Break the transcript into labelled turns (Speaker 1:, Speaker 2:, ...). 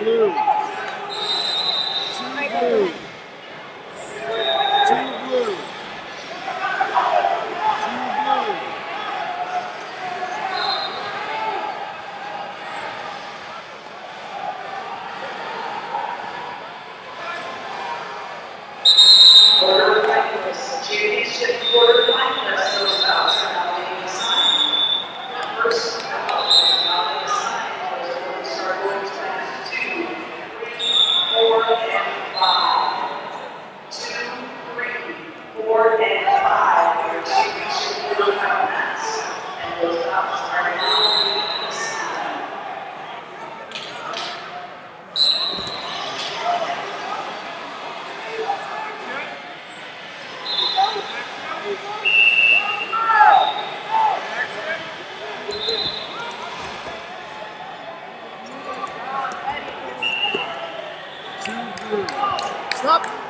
Speaker 1: blue. Two blue. Two blue. Two blue.
Speaker 2: Quarter finalists, championship quarter. Stop.